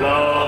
Yeah.